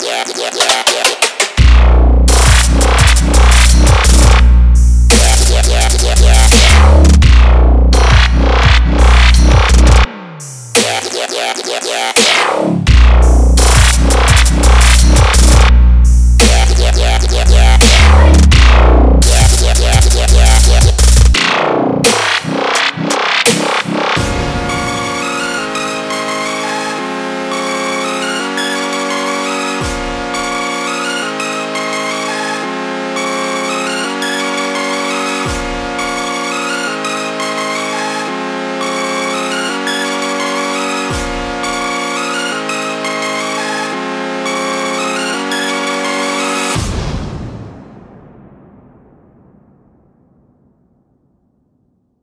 yeah, yeah, yeah.